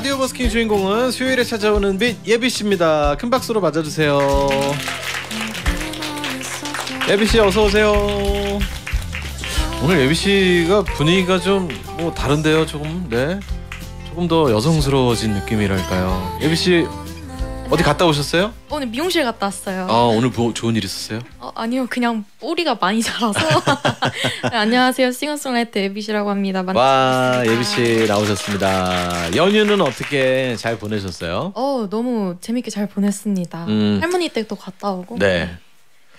라디오 버스킹 주인공은 수요일에 찾아오는 빛 예비 씨입니다. 큰 박수로 맞아주세요. 예비 씨 어서 오세요. 오늘 예비 씨가 분위기가 좀 뭐 다른데요, 조금 네, 조금 더 여성스러워진 느낌이랄까요. 예비 씨 어디 갔다 오셨어요? 오늘 미용실 갔다 왔어요. 아 오늘 뭐 좋은 일 있었어요? 어, 아니요, 그냥 뿌리가 많이 자라서. 네, 안녕하세요, 싱어송라이터 에비시라고 합니다. 만... 와 예빛 씨 나오셨습니다. 연휴는 어떻게 잘 보내셨어요? 어, 너무 재밌게 잘 보냈습니다. 음. 할머니 댁도 갔다 오고. 네.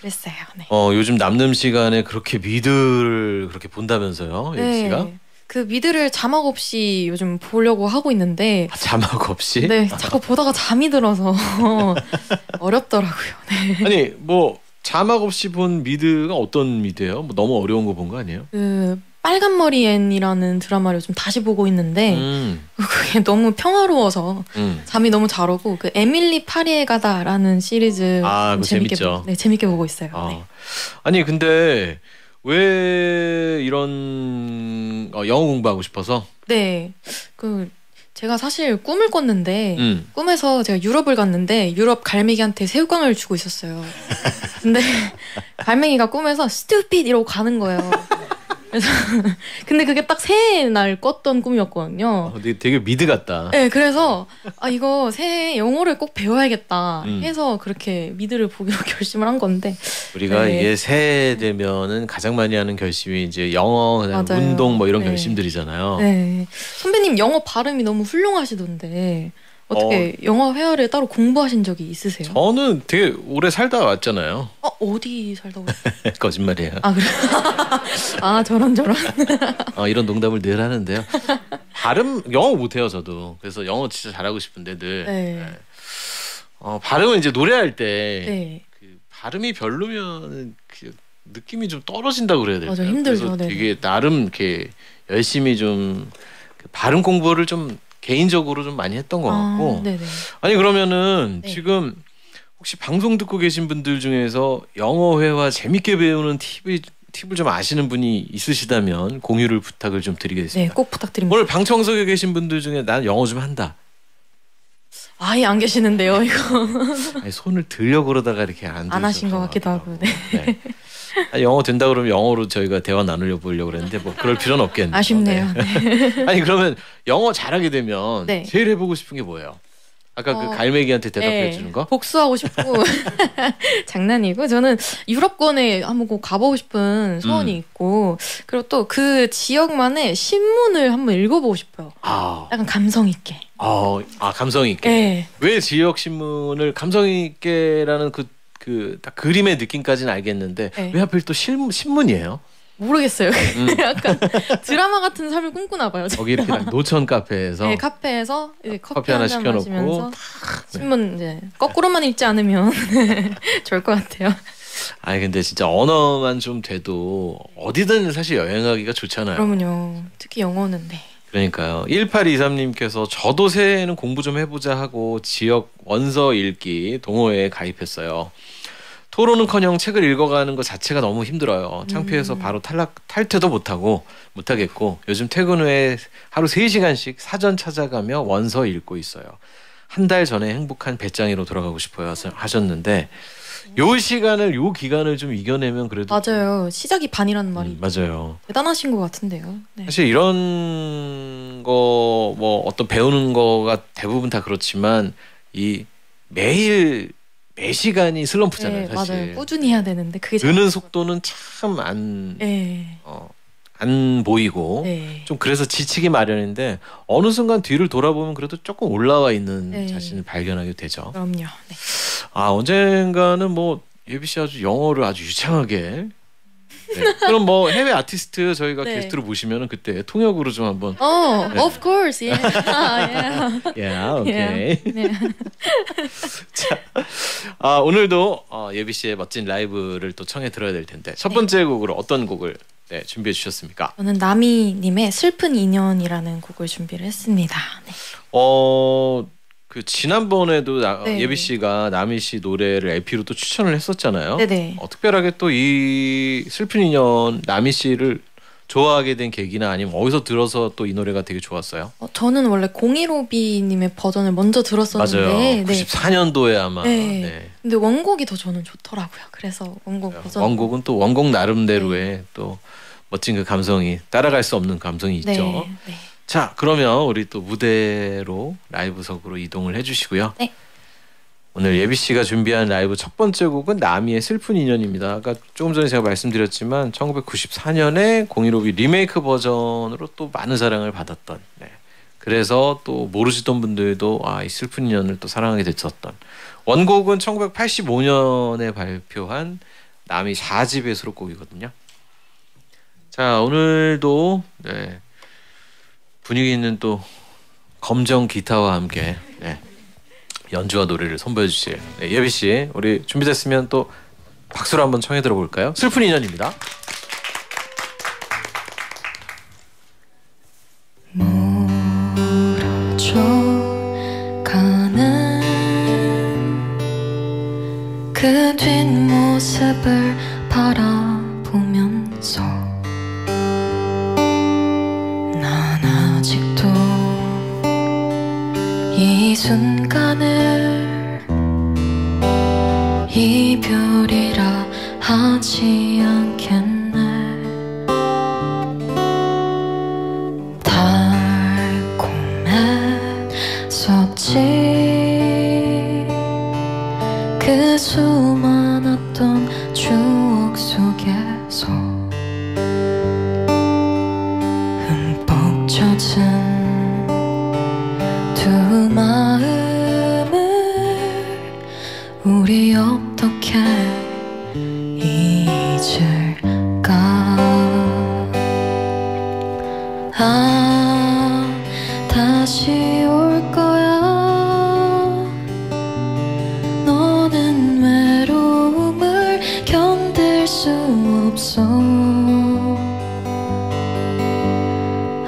그랬어요. 네. 어 요즘 남는 시간에 그렇게 미드를 그렇게 본다면서요, 예빛 씨가? 그 미드를 자막 없이 요즘 보려고 하고 있는데 아, 자막 없이? 네 자꾸 보다가 잠이 들어서 어렵더라고요. 네. 아니 뭐 자막 없이 본 미드가 어떤 미드예요? 뭐 너무 어려운 거 본 거 아니에요? 그 빨간 머리 앤이라는 드라마를 좀 다시 보고 있는데 음, 그게 너무 평화로워서 음. 잠이 너무 잘 오고 그 에밀리 파리에 가다라는 시리즈 아, 재밌게 재밌죠. 보, 네 재밌게 보고 있어요. 아. 네. 아니 근데 왜 이런 어, 영어 공부하고 싶어서? 네. 그 제가 사실 꿈을 꿨는데 음. 꿈에서 제가 유럽을 갔는데 유럽 갈매기한테 새우깡을 주고 있었어요. 근데 갈매기가 꿈에서 stupid 이러고 가는 거예요. 그래서 근데 그게 딱 새해 날 꿨던 꿈이었거든요. 어, 되게, 되게 미드 같다. 네, 그래서 아 이거 새해 영어를 꼭 배워야겠다 음. 해서 그렇게 미드를 보기로 결심을 한 건데 우리가 네. 이게 새해 되면은 가장 많이 하는 결심이 이제 영어. 운동 뭐 이런 네. 결심들이잖아요. 네 선배님 영어 발음이 너무 훌륭하시던데 어떻게 영어 회화를 따로 공부하신 적이 있으세요? 저는 되게 오래 살다 왔잖아요. 어 어디 살다 오셨어요? 거짓말이에요. 아 그래? 아 저런 저런. 어, 이런 농담을 늘 하는데요. 발음 영어 못해요 저도. 그래서 영어 진짜 잘하고 싶은데 늘 네. 어, 발음은 이제 노래할 때 네. 그 발음이 별로면 그 느낌이 좀 떨어진다고 그래야 될까요? 맞아, 힘들죠. 그래서 네네. 되게 나름 이렇게 열심히 좀그 발음 공부를 좀 개인적으로 좀 많이 했던 것 같고. 아. 아니 그러면은 네. 지금 혹시 방송 듣고 계신 분들 중에서 영어 회화 재밌게 배우는 팁을 팁을 좀 아시는 분이 있으시다면 공유를 부탁을 좀 네, 드리겠습니다. 꼭 부탁드립니다. 오늘 방청석에 계신 분들 중에 난 영어 좀 한다. 아예 안 계시는데요, 이거 아니, 손을 들려 그러다가 이렇게 안, 안 하신 것 같기도 하고. 네. 네. 아니, 영어 된다 그러면 영어로 저희가 대화 나누려 보려고 그랬는데 뭐 그럴 필요는 없겠네요. 아쉽네요. 네. 아니 그러면 영어 잘하게 되면 네. 제일 해보고 싶은 게 뭐예요? 아까 어, 그 갈매기한테 대답해 네, 주는 거? 복수하고 싶고 장난이고 저는 유럽권에 한번 꼭 가보고 싶은 소원이 음. 있고 그리고 또 그 지역만의 신문을 한번 읽어보고 싶어요. 아, 약간 감성 있게. 어, 아 감성 있게. 네. 왜 지역 신문을 감성 있게라는 그 그 딱 그림의 느낌까지는 알겠는데 네. 왜 하필 또 실, 신문이에요? 모르겠어요. 음. 약간 드라마 같은 삶을 꿈꾸나 봐요. 저. 거기 이렇게 딱 노천 카페에서 네, 카페에서 이제 커피, 커피 하나 시켜놓고 마시면서 네. 신문 이제 거꾸로만 읽지 않으면 좋을 것 같아요. 아니 근데 진짜 언어만 좀 돼도 어디든 사실 여행하기가 좋잖아요. 그러면요. 특히 영어는 네. 그러니까요. 1823님께서 저도 새해에는 공부 좀 해보자 하고 지역 원서 읽기 동호회에 가입했어요. 토론은커녕 책을 읽어가는 것 자체가 너무 힘들어요. 창피해서 음. 바로 탈락 탈퇴도 못하고 못하겠고 요즘 퇴근 후에 하루 3 시간씩 사전 찾아가며 원서 읽고 있어요. 한 달 전에 행복한 배짱이로 돌아가고 싶어요 하셨는데 요 시간을 요 기간을 좀 이겨내면 그래도 맞아요. 시작이 반이라는 말이 음, 맞아요. 대단하신 것 같은데요. 네. 사실 이런 거 뭐 어떤 배우는 거가 대부분 다 그렇지만 이 매일 매 시간이 슬럼프잖아요. 네, 사실 맞아요. 꾸준히 해야 되는데 그게 잘- 느는 속도는 참안 네. 어, 안 보이고 네. 좀 그래서 지치기 마련인데 어느 순간 뒤를 돌아보면 그래도 조금 올라와 있는 네. 자신을 발견하게 되죠. 그럼요. 네. 아 언젠가는 뭐 예비 씨 아주 영어를 아주 유창하게 네. 그럼 뭐 해외 아티스트 저희가 네. 게스트로 모시면은 그때 통역으로 좀 한번 어, 네. of course. Yeah. yeah. 예, 오케이. Yeah. 네. 아 오늘도 어, 예비 씨의 멋진 라이브를 또 청해 들어야 될 텐데 첫 번째 곡으로 어떤 곡을 네, 준비해 주셨습니까? 저는 나미님의 슬픈 인연이라는 곡을 준비를 했습니다. 네. 어. 그 지난번에도 나- 네. 예비 씨가 남희 씨 노래를 LP로 또 추천을 했었잖아요. 네네. 어, 특별하게 또 이 슬픈 인연 남희 씨를 좋아하게 된 계기나 아니면 어디서 들어서 또 이 노래가 되게 좋았어요? 어, 저는 원래 015B님의 버전을 먼저 들었었는데 맞아요. 네. 94년도에 아마 네. 네. 근데 원곡이 더 저는 좋더라고요. 그래서 원곡 버전 원곡은 또 원곡 나름대로의 또 멋진 그 감성이 따라갈 수 없는 감성이 있죠. 네, 네. 자, 그러면 우리 또 무대로 라이브석으로 이동을 해주시고요. 네. 오늘 예비 씨가 준비한 라이브 첫 번째 곡은 나미의 슬픈 인연입니다. 아까 조금 전에 제가 말씀드렸지만 1994년에 015B 리메이크 버전으로 또 많은 사랑을 받았던. 네. 그래서 또 모르시던 분들도 아, 이 슬픈 인연을 또 사랑하게 됐었던. 원곡은 1985년에 발표한 남이 4집의 수록곡이거든요. 자, 오늘도 네. 분위기 있는 또 검정 기타와 함께 네. 연주와 노래를 선보여 주실 네, 예비 씨, 우리 준비됐으면 또 박수로 한번 청해 들어볼까요? 슬픈 인연입니다. 가는 그 뒷모습을 바라 이 순간을 이별이라 하지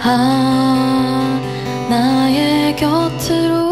아 나의 곁으로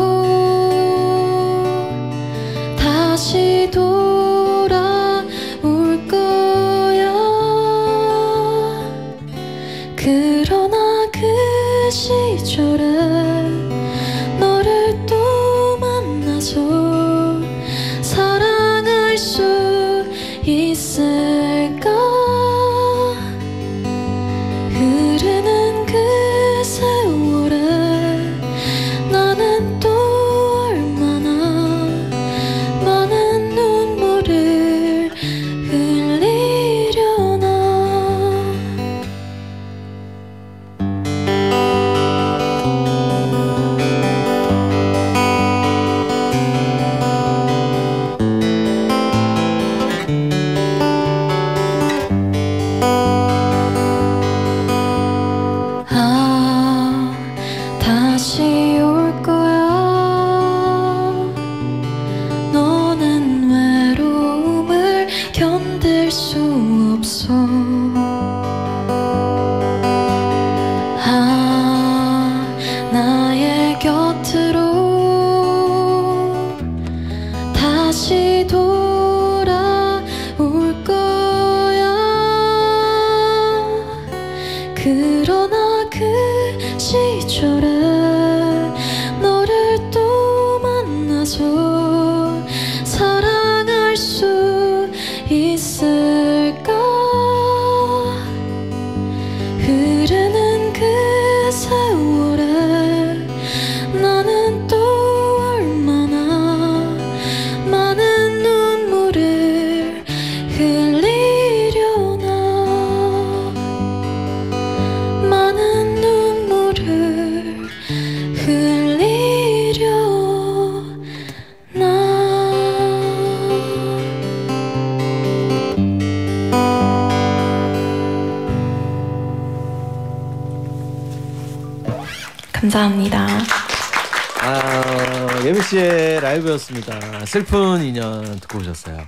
라이브였습니다. 슬픈 인연 듣고 오셨어요.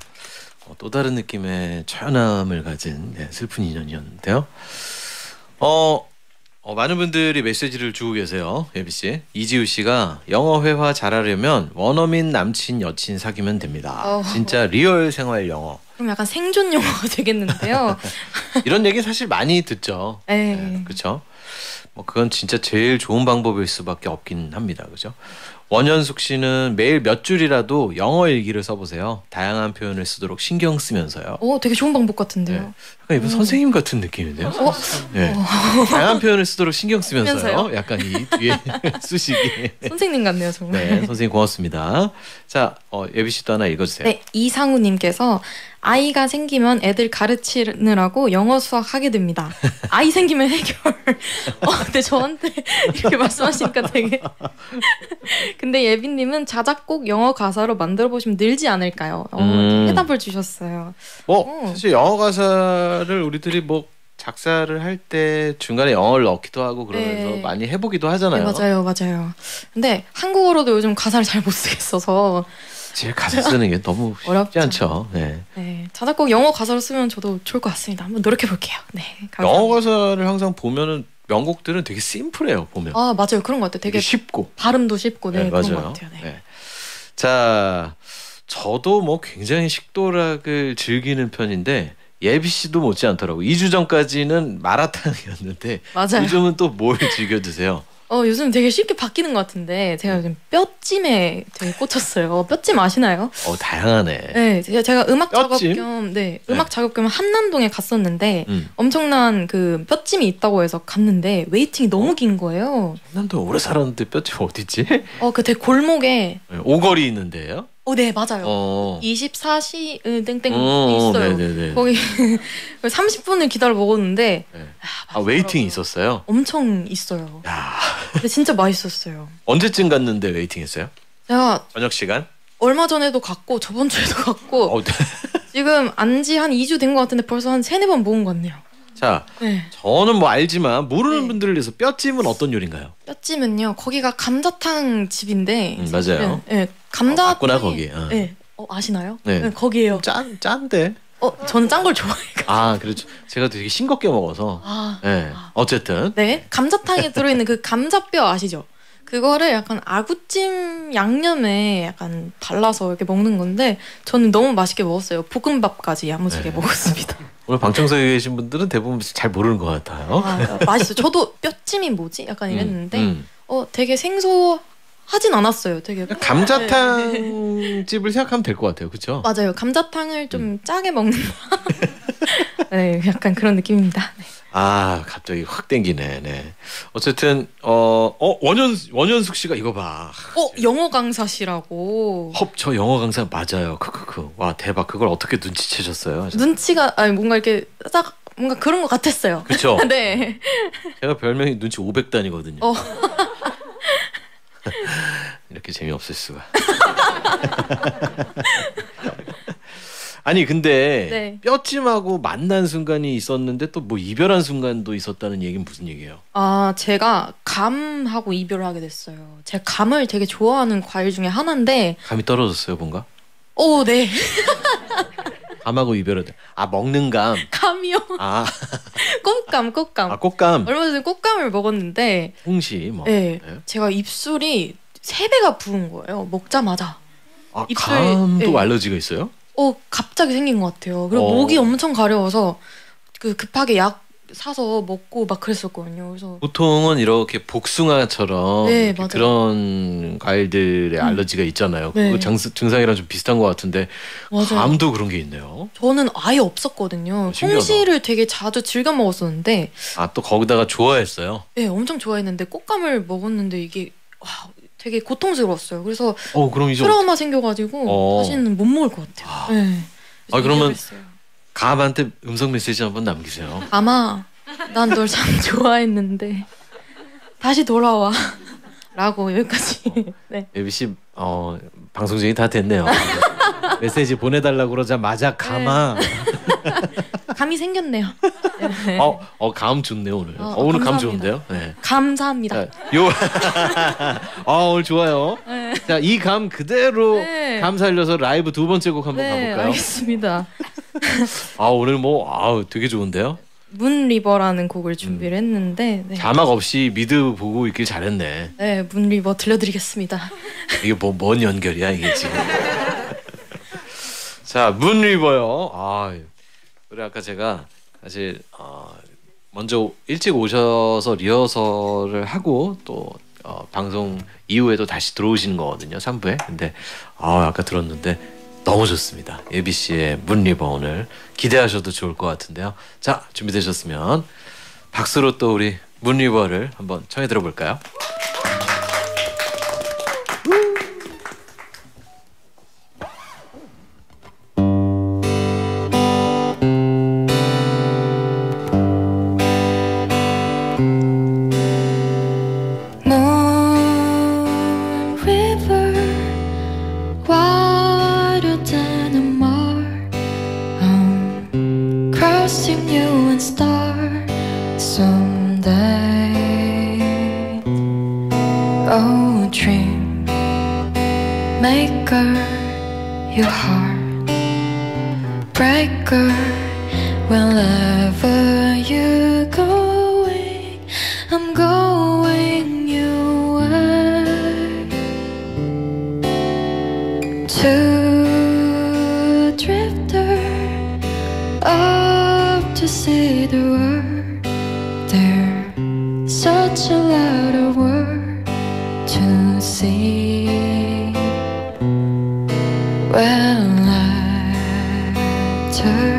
어, 또 다른 느낌의 처연함을 가진 네, 슬픈 인연이었는데요. 어, 어, 많은 분들이 메시지를 주고 계세요. 예빛 씨. 이지우 씨가 영어 회화 잘하려면 원어민 남친 여친 사귀면 됩니다. 어. 진짜 real 생활 영어. 그럼 약간 생존 영어가 되겠는데요. 이런 얘기 사실 많이 듣죠. 네. 네, 그렇죠. 뭐 그건 진짜 제일 좋은 방법일 수밖에 없긴 합니다. 그죠? 원현숙 씨는 매일 몇 줄이라도 영어 일기를 써보세요. 다양한 표현을 쓰도록 신경 쓰면서요. 오, 되게 좋은 방법 같은데요. 네. 약간 이분 선생님 같은 느낌인데요. 어? 네. 다양한 표현을 쓰도록 신경 쓰면서요. 쓰면서요? 약간 이 뒤에 쓰시기. 선생님 같네요, 정말. 네, 선생님 고맙습니다. 자, 어, 예비 씨도 하나 읽어주세요. 네, 이상우님께서 아이가 생기면 애들 가르치느라고 영어 수학 하게 됩니다. 아이 생기면 해결. 어, 근데 저한테 이렇게 말씀하시니까 되게. 근데 예빛님은 자작곡 영어 가사로 만들어 보시면 늘지 않을까요? 어, 음. 해답을 주셨어요. 뭐 어. 사실 영어 가사를 우리들이 뭐 작사를 할 때 중간에 영어를 넣기도 하고 그러면서 네. 많이 해보기도 네, 하잖아요. 맞아요, 맞아요. 근데 한국어로도 요즘 가사를 잘 못 쓰겠어서 제일 가사 쓰는 게 너무 어렵죠. 않죠. 네. 네, 자작곡 영어 가사로 쓰면 저도 좋을 것 같습니다. 한번 노력해 볼게요. 네, 감사합니다. 영어 가사를 항상 보면은 명곡들은 되게 심플해요. 보면 아 맞아요, 그런 것 같아요. 되게 되게 쉽고. 발음도 쉽고 네, 네, 맞아요. 것 같아요. 네. 네. 자, 저도 뭐 굉장히 식도락을 즐기는 편인데 예비 씨도 못지 않더라고. 2주 전까지는 마라탕이었는데 맞아요. 요즘은 또 뭘 즐겨 드세요? 어 요즘 되게 쉽게 바뀌는 것 같은데 제가 요즘 뼈찜에 되게 꽂혔어요. 뼈찜 아시나요? 어, 다양하네. 네, 제가, 제가 음악 작업 뼈찜? 겸 네, 음악 작업 겸 한남동에 갔었는데 음. 엄청난 그 뼈찜이 있다고 해서 갔는데 웨이팅이 너무 긴 거예요. 난도 오래 살았는데 뼈집 어디지? 어 그 되게 골목에 네, 오거리 있는데요. 어 네 맞아요. 어. 24시 응, 땡땡 어, 있어요. 네네네. 거기 30분을 기다려 먹었는데 네. 아, 아 맛있더라고요. 있었어요. 엄청 있어요. 야 근데 진짜 맛있었어요. 언제쯤 갔는데 웨이팅했어요? 제가 저녁 시간? 얼마 전에도 갔고 저번 주에도 갔고 어, 네. 지금 안지 한 2주 된 것 같은데 벌써 한 세네 번 먹은 것 같네요. 자 네. 저는 뭐 알지만 모르는 네. 분들을 위해서 뼈찜은 어떤 요리인가요? 뼈찜은요. 거기가 감자탕 집인데 음, 맞아요. 네, 네, 감자 어, 맞구나, 거기. 어. 네. 어, 아시나요? 네. 네. 거기에요. 짠 짠데. 어, 저는 짠 걸 좋아해요. 아 그렇죠. 제가 되게 싱겁게 먹어서. 아. 네. 어쨌든 네. 감자탕에 들어있는 그 감자뼈 아시죠? 그거를 약간 아구찜 양념에 약간 발라서 이렇게 먹는 건데 저는 너무 맛있게 먹었어요. 볶음밥까지 야무지게 네. 먹었습니다. 오늘 방청석에 계신 분들은 대부분 잘 모르는 것 같아요. 아, 맛있어요. 저도 뼈찜이 뭐지? 약간 이랬는데 음. 어 되게 생소 하진 않았어요. 되게 감자탕 집을 생각하면 될 것 같아요. 그렇죠? 맞아요. 감자탕을 좀 음. 짜게 먹는다. 네, 약간 그런 느낌입니다. 네. 아 갑자기 확 땡기네. 네. 어쨌든 어, 어 원현 원현숙 씨가 이거 봐. 어 영어 강사시라고 헙 저 영어 강사 맞아요. 크크크. 와 대박. 그걸 어떻게 눈치채셨어요? 눈치가 아니 뭔가 이렇게 딱 뭔가 그런 것 같았어요. 그렇죠. 네. 제가 별명이 눈치 500단이거든요. 어. 이렇게 재미없을 수가. 아니 근데 네. 뼈찜하고 만난 순간이 있었는데 또 뭐 이별한 순간도 있었다는 얘기는 무슨 얘기예요? 아 제가 감하고 이별을 하게 됐어요. 제가 감을 되게 좋아하는 과일 중에 하나인데, 감이 떨어졌어요, 뭔가? 오 네, 감하고 이별을 아 먹는 감. 감이요. 아, 꽃감, 꽃감. 아 꽃감. 얼마 전에 꽃감을 먹었는데, 홍시 뭐. 네, 네. 제가 입술이 세 배가 부은 거예요. 먹자마자. 아, 입술, 감도 네. 알러지가 있어요? 어 갑자기 생긴 것 같아요. 그리고 어. 목이 엄청 가려워서 그 급하게 약 사서 먹고 막 그랬었거든요. 그래서 보통은 이렇게 복숭아처럼 네, 이렇게 맞아요. 그런 과일들의 음. 알러지가 있잖아요. 네. 그 장, 증상이랑 좀 비슷한 것 같은데 맞아요. 감도 그런 게 있네요. 저는 아예 없었거든요. 어, 신기하다. 홍시를 되게 자주 즐겨 먹었었는데, 아 또 거기다가 좋아했어요. 네, 엄청 좋아했는데 꽃감을 먹었는데 이게 와, 되게 고통스러웠어요. 그래서 어 그럼 이제 트라우마 생겨가지고 어. 다시는 못 먹을 것 같아요. 네. 아, 그러면- 이별했어요. 감한테 음성 메시지 한번 남기세요. 아마 난 널 참 좋아했는데 다시 돌아와. 라고 여기까지. 네. 예비 씨 어, 방송 중이 다 됐네요. 메시지 보내달라고 그러자마자 감아. 감이 생겼네요. 네. 어, 어, 감 좋네요 오늘. 어, 어, 오늘 감 감사합니다. 좋은데요. 네. 감사합니다. 자, 요, 아 오늘 좋아요. 네. 자, 이 감 그대로 네. 감 살려서 라이브 두 번째 곡 한번 네, 가볼까요? 알겠습니다. 아 오늘 뭐 아우 되게 좋은데요. Moon River라는 곡을 준비를 했는데 네. 자막 없이 미드 보고 있길 잘했네. 네, Moon River 들려드리겠습니다. 이게 뭐 뭔 연결이야 이게 지금. 자, Moon River요. 아, 그래 아까 제가 사실 어, 먼저 일찍 오셔서 리허설을 하고 또 어, 방송 이후에도 다시 들어오시는 거거든요. 3부에. 근데 아, 아까 들었는데 너무 좋습니다. 씨의 문리버 오늘 기대하셔도 좋을 것 같은데요. 자, 준비되셨으면 박수로 또 우리 문리버를 한번 청해 들어볼까요? lighter.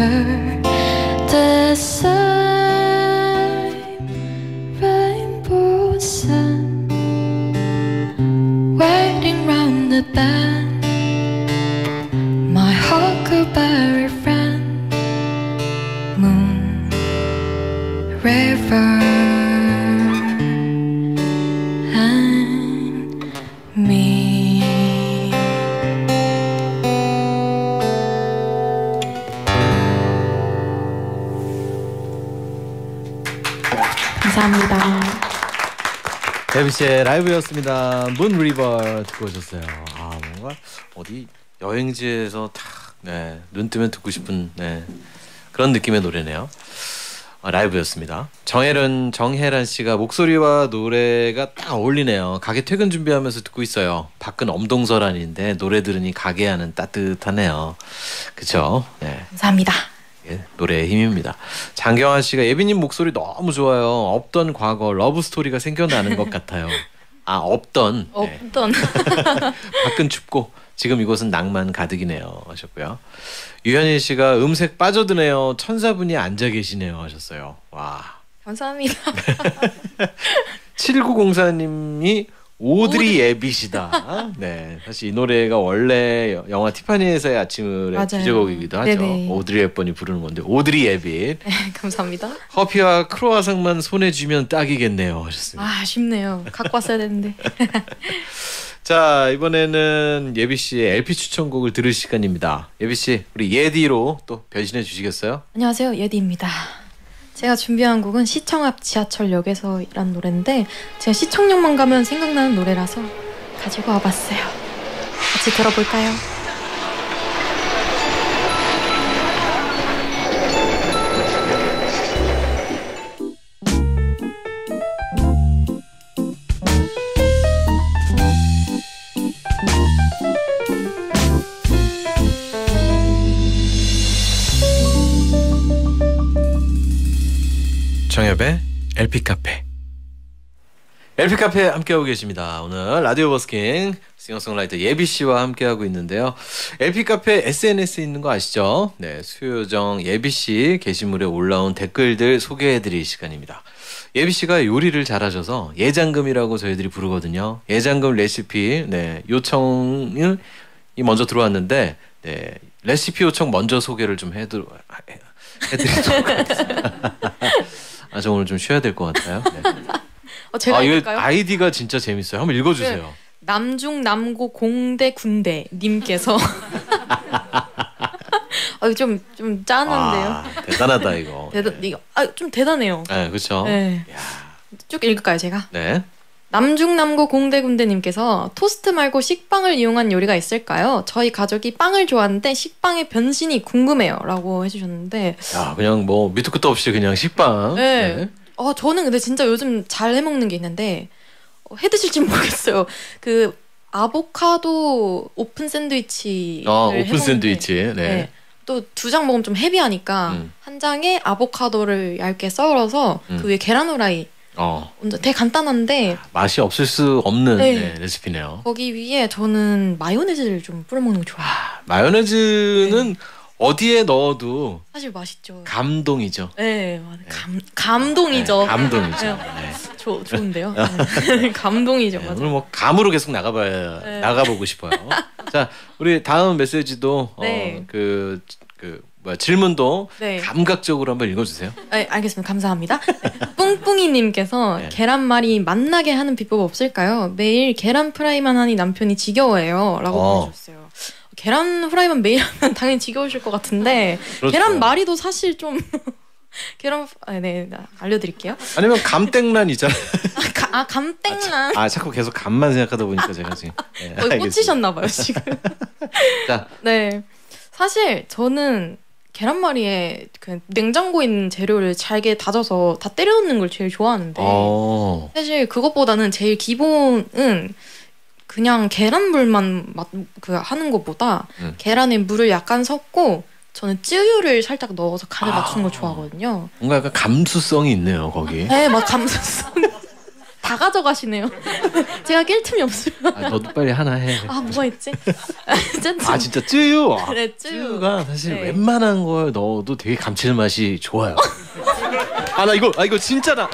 winter, the sun. 라이브였습니다. Moon River 듣고 오셨어요. 아 뭔가 어디 여행지에서 탁 네, 눈 뜨면 듣고 싶은 네, 그런 느낌의 노래네요. 아, 라이브였습니다. 정혜란 정혜란 씨가 목소리와 노래가 딱 어울리네요. 가게 퇴근 준비하면서 듣고 있어요. 밖은 엄동설한인데 노래 들으니 가게 안은 따뜻하네요. 그렇죠? 네. 감사합니다. 예, 노래의 힘입니다. 장경환 씨가 예빛님 목소리 너무 좋아요. 없던 과거 love story가 생겨나는 것 같아요. 아 없던 네. 없던 밖은 춥고 지금 이곳은 낭만 가득이네요 하셨고요. 유현일 씨가 음색 빠져드네요. 천사분이 앉아 계시네요 하셨어요. 와. 감사합니다. 7904님이 오드리 앱이시다. 네, 사실 이 노래가 원래 여- 영화 티파니에서의 맞아요. 주제곡이기도 하죠. 네네. 오드리 앱번이 부르는 건데 오드리 앱이 네, 감사합니다. 커피와 크로아상만 손에 쥐면 딱이겠네요 하셨습니다. 아, 아쉽네요. 갖고 왔어야 되는데. 자 이번에는 예비 씨의 LP 추천곡을 들을 시간입니다. 예비 씨 우리 예디로 또 변신해 주시겠어요? 안녕하세요 예디입니다. 제가 준비한 곡은 시청 앞 지하철역에서이란 노래인데 제가 시청역만 가면 생각나는 노래라서 가지고 와봤어요. 같이 들어볼까요? LP 카페. LP 카페 함께하고 계십니다. 오늘 라디오 버스킹 싱어송라이터 예비 씨와 함께하고 있는데요. LP 카페 SNS에 있는 거 아시죠? 네, 수요정 예비 씨 게시물에 올라온 댓글들 소개해드릴 시간입니다. 예비 씨가 요리를 잘하셔서 예장금이라고 저희들이 부르거든요. 예장금 레시피 네 요청이 먼저 들어왔는데 네 레시피 요청 먼저 소개를 좀 해드 해드리도록 하겠습니다. 아, 저 오늘 좀 쉬어야 될 것 같아요. 네. 어, 제가 아, 이거 읽을까요? 아이디가 진짜 재밌어요. 한번 읽어주세요. 남중 남고 공대 군대 님께서 아, 좀, 좀 짠한데요. 와, 대단하다 이거. 대단, 이거, 아, 좀 대단해요. 네, 그렇죠. 네. 야, 쭉 읽을까요, 제가? 네. 남중남고 공대군대님께서 토스트 말고 식빵을 이용한 요리가 있을까요? 저희 가족이 빵을 좋아하는데 식빵의 변신이 궁금해요라고 해주셨는데, 야, 그냥 뭐 밑도 끝도 없이 그냥 식빵. 네. 어 저는 근데 진짜 요즘 잘 해먹는 게 있는데 어, 해드실지 모르겠어요. 그 아보카도 오픈 샌드위치. 어, 오픈 샌드위치. 네. 또 두 장 먹으면 좀 heavy하니까 음. 한 장에 아보카도를 얇게 썰어서 음. 그 위에 계란 후라이. 어, 되게 간단한데 맛이 없을 수 없는 네. 네, 레시피네요. 거기 위에 저는 마요네즈를 좀 뿌려 먹는 거 좋아해요. 마요네즈는 어디에 넣어도 사실 맛있죠. 감동이죠. 네, 맞아요. 감 감동이죠. 네, 감동이죠. 네. 네. 좋 좋은데요. 네. 감동이죠. 네, 맞아요. 오늘 뭐 감으로 계속 나가봐야 네. 나가보고 싶어요. 자, 우리 다음 메시지도 네. 어, 그, 그 뭐야 질문도 네. 감각적으로 한번 읽어주세요. 네, 알겠습니다. 감사합니다. 뿡뿡이님께서 네. 계란말이 맛나게 하는 비법 없을까요? 매일 계란 프라이만 하니 남편이 지겨워해요. 라고 어. 보내주셨어요. 계란 후라이만 매일 하면 당연히 지겨우실 것 같은데 그렇죠. 계란말이도 사실 좀 계란 아, 네 나- 알려드릴게요. 아니면 감땡란 있잖아요. 아, 가- 아 감땡란 아 자꾸 계속 감만 생각하다 보니까 제가 지금 네, 알겠습니다. 꽂히셨나 봐요 지금. 자, 네 사실 저는 계란말이에 그 냉장고에 있는 재료를 잘게 다져서 다 때려 넣는 걸 제일 좋아하는데 어, 사실 그것보다는 제일 기본은 그냥 계란물만 맛, 그 하는 것보다 음. 계란에 물을 약간 섞고 저는 쯔유를 살짝 넣어서 간을 아. 맞추는 걸 좋아하거든요. 뭔가 약간 감수성이 있네요 거기. 네, 막 감수성 다 가져가시네요. 제가 낄 틈이 없어요. 아, 너도 빨리 하나 해. 아 뭐가 있지? 어쨌든 아 진짜 쯔유. 아, 그래 쯔유. 쯔유 가 사실 네. 웬만한 걸 넣어도 되게 감칠맛이 좋아요. 아 나 이거 아 이거 진짜다.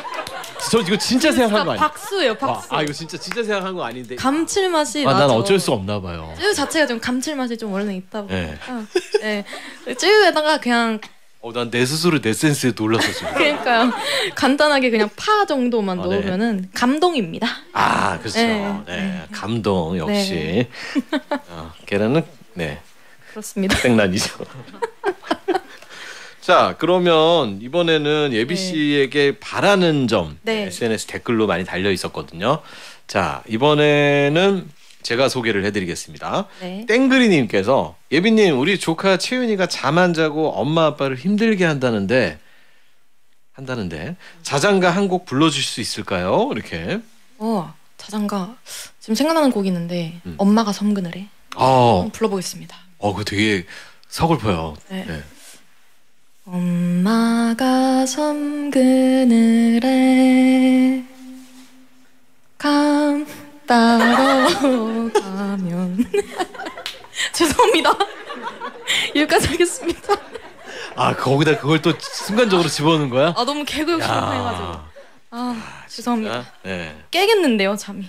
저 이거 진짜 생각한 거 아니야? 박수예요, 와, 박수. 아 이거 진짜 진짜 생각한 거 아닌데. 감칠맛이 아, 난. 어쩔 수 없나 봐요. 쯔유 자체가 좀 감칠맛이 좀 원래 있다 보니까. 네. 네. 쯔유에다가 그냥 어, 난 내 스스로 내 센스에 놀랐어 지금. 그러니까요. 간단하게 그냥 파 정도만 아, 네. 넣으면은 감동입니다. 아, 그렇죠. 네, 네. 감동 역시. 어, 계란은 네, 그렇습니다. 생란이죠. 자, 그러면 이번에는 예비 네. 씨에게 바라는 점 네. SNS 댓글로 많이 달려 있었거든요. 자, 이번에는 제가 소개를 해드리겠습니다. 네. 땡그리님께서 예비님 우리 조카 채윤이가 잠 안 자고 엄마 아빠를 힘들게 한다는데 한다는데 자장가 한 곡 불러주실 수 있을까요? 이렇게. 어, 자장가. 지금 생각나는 곡이 있는데 음. 엄마가 섬근을 해. 어, 한번 불러보겠습니다. 어, 그 되게 서글퍼요. 네. 네. 엄마가 해. 감 따러 가면. 죄송합니다. 여기까지 하겠습니다. 아 거기다 그걸 또 순간적으로 집어넣는 거야? 아 너무 개그 욕심 해가지고. 아 죄송합니다. 네. 깨겠는데요 잠이.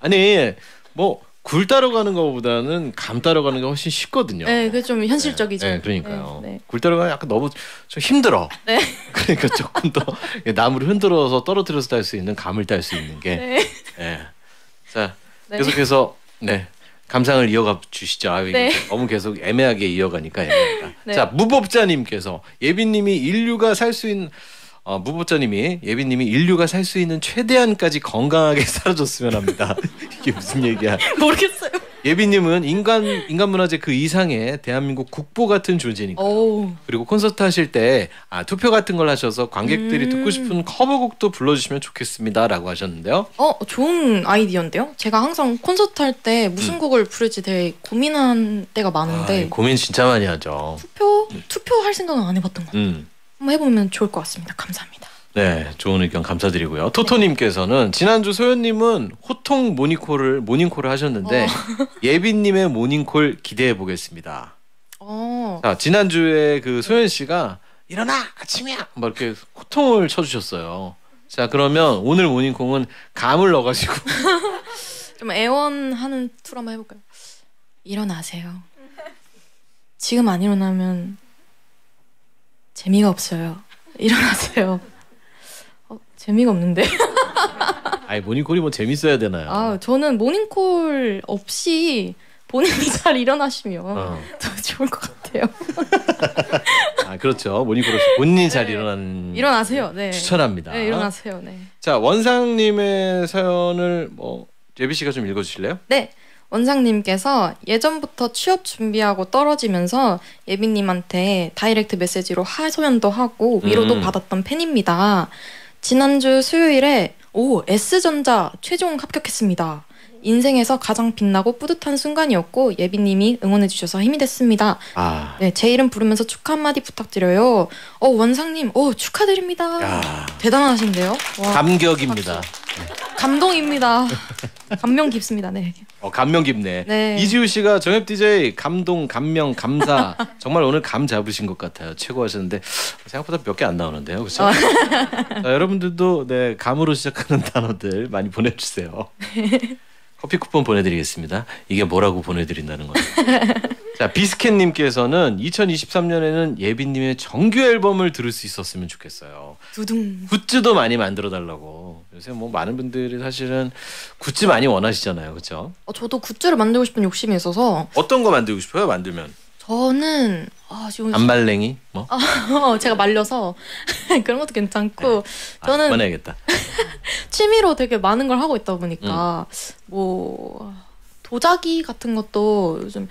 아니 뭐 굴 따러 가는 것보다는 감 따러 가는 게 훨씬 쉽거든요. 네, 그게 좀 현실적이죠. 네, 그러니까요. 네, 네. 굴 따러 가면 약간 너무 좀 힘들어. 네. 그러니까 조금 더 나무를 흔들어서 떨어뜨려서 딸 수 있는 감을 딸 수 있는 게. 네. 예. 자 네. 계속해서 네 감상을 이어가 주시죠. 아, 네. 너무 계속 애매하게 이어가니까 애매하다. 네. 자 무법자님께서 예빈님이 인류가 살 수 있는 어, 무법자님이 예빈님이 인류가 살 수 있는 최대한까지 건강하게 살아줬으면 합니다. 이게 무슨 얘기야? 모르겠어요. 예빛님은 인간 인간 문화재 그 이상의 대한민국 국보 같은 존재니까. 오. 그리고 콘서트 하실 때 아, 투표 같은 걸 하셔서 관객들이 음. 듣고 싶은 cover곡도 불러주시면 좋겠습니다라고 하셨는데요. 어, 좋은 아이디어인데요? 제가 항상 콘서트 할 때 무슨 음. 곡을 부를지 되게 고민한 때가 많은데 아, 고민 진짜 많이 하죠. 투표 투표할 생각은 안 해봤던 것 같아요. 음. 한번 해보면 좋을 것 같습니다. 감사합니다. 네, 좋은 의견 감사드리고요. 토토님께서는 지난주 소연님은 호통 모닝콜을 모닝콜을 하셨는데 예빈님의 모닝콜 기대해 보겠습니다. 어, 자, 지난주에 그 소연 씨가 일어나 아침이야 막 이렇게 호통을 쳐주셨어요. 자, 그러면 오늘 모닝콜은 감을 넣어가지고 좀 애원하는 투로 한번 해볼까요? 일어나세요. 지금 안 일어나면 재미가 없어요. 일어나세요. 어, 재미가 없는데? 아이 모닝콜이 뭐 재밌어야 되나요? 아, 저는 모닝콜 없이 본인이 잘 일어나시면 어. 더 좋을 것 같아요. 아 그렇죠. 모닝콜 없이 본인이 잘 일어나는 일어나세요. 네. 추천합니다. 네, 일어나세요. 네. 자 원상님의 사연을 뭐 예빛 씨가 좀 읽어주실래요? 네. 원상님께서 예전부터 취업 준비하고 떨어지면서 예빛님한테 direct message로 하소연도 하고 위로도 음. 받았던 팬입니다. 지난주 수요일에 오 S전자 최종 합격했습니다. 인생에서 가장 빛나고 뿌듯한 순간이었고 예빈님이 응원해 주셔서 힘이 됐습니다. 아, 네, 제 이름 부르면서 축하 한마디 부탁드려요. 어 원상님, 어 축하드립니다. 야 대단하신데요. 와, 감격입니다. 감동입니다. 감명 깊습니다. 네. 어, 감명 깊네. 네. 이지우 씨가 정엽 DJ 감동, 감명, 감사 정말 오늘 감 잡으신 것 같아요. 최고 하셨는데 생각보다 몇 개 안 나오는데요, 그렇죠? 어. 자, 여러분들도 네 감으로 시작하는 단어들 많이 보내주세요. 커피 쿠폰 보내드리겠습니다. 이게 뭐라고 보내드린다는 거예요. 자 비스켓님께서는 2023년에는 예빈님의 정규 앨범을 들을 수 있었으면 좋겠어요. 두둥. 굿즈도 많이 만들어 달라고. 요새 뭐 많은 분들이 사실은 굿즈 많이 원하시잖아요, 그렇죠? 어, 저도 굿즈를 만들고 싶은 욕심이 있어서 어떤 거 만들고 싶어요? 만들면 저는 아 지금 감말랭이 뭐 어, 제가 말려서 그런 것도 괜찮고 아, 저는 꺼내야겠다. 취미로 되게 많은 걸 하고 있다 보니까 음. 뭐 도자기 같은 것도 요즘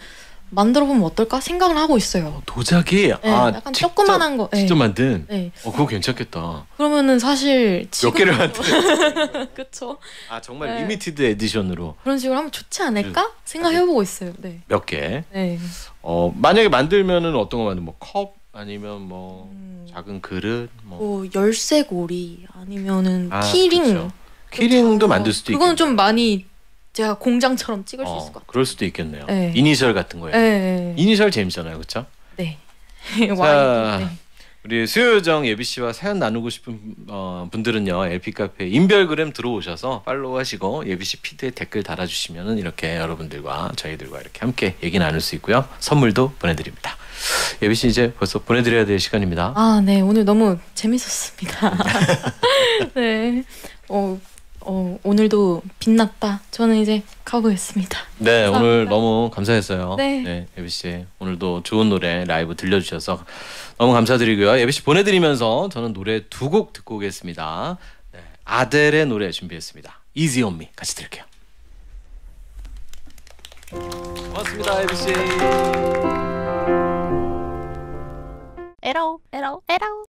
만들어 보면 어떨까 생각을 하고 있어요. 도자기 네, 아 약간 직접, 조그만한 거. 네. 직접 만든. 네. 어 그거 괜찮겠다. 그러면은 사실 지금 몇 개를 만든? 그쵸 아 정말 네. limited edition으로 그런 식으로 하면 좋지 않을까 생각해보고 있어요. 네. 몇 개. 네. 어 만약에 만들면은 어떤 거 만들? 뭐 컵 아니면 뭐 음, 작은 그릇 뭐. 뭐 열쇠고리 아니면은 아, 키링 그쵸. keyring도. 만들 수도 있고. 그건 좀 많이 제가 공장처럼 찍을 수 있을 것 같아요. 그럴 수도 있겠네요. 네. 이니셜 같은 거예요. 네. 이니셜 재밌잖아요, 그렇죠? 네. 자. 네. 우리 수요요정 예빛 씨와 사연 나누고 싶은 어, 분들은요 LP 카페 인별그램 들어오셔서 팔로우하시고 예비 씨 피드에 댓글 달아주시면은 이렇게 여러분들과 저희들과 이렇게 함께 얘기 나눌 수 있고요 선물도 보내드립니다. 예비 씨 이제 벌써 보내드려야 될 시간입니다. 아, 네. 오늘 너무 재밌었습니다. 네. 어, 어, 오늘도 빛났다. 저는 이제 가보겠습니다. 네 감사합니다. 오늘 너무 감사했어요. 네. 예비 씨 오늘도 좋은 노래 라이브 들려주셔서 너무 감사드리고요. 예비 씨 보내드리면서 저는 노래 두 곡 듣고 오겠습니다. 네, 아델의 노래 준비했습니다. Easy on Me 같이 들을게요. 고맙습니다, 예비 씨. 에러 에러 에러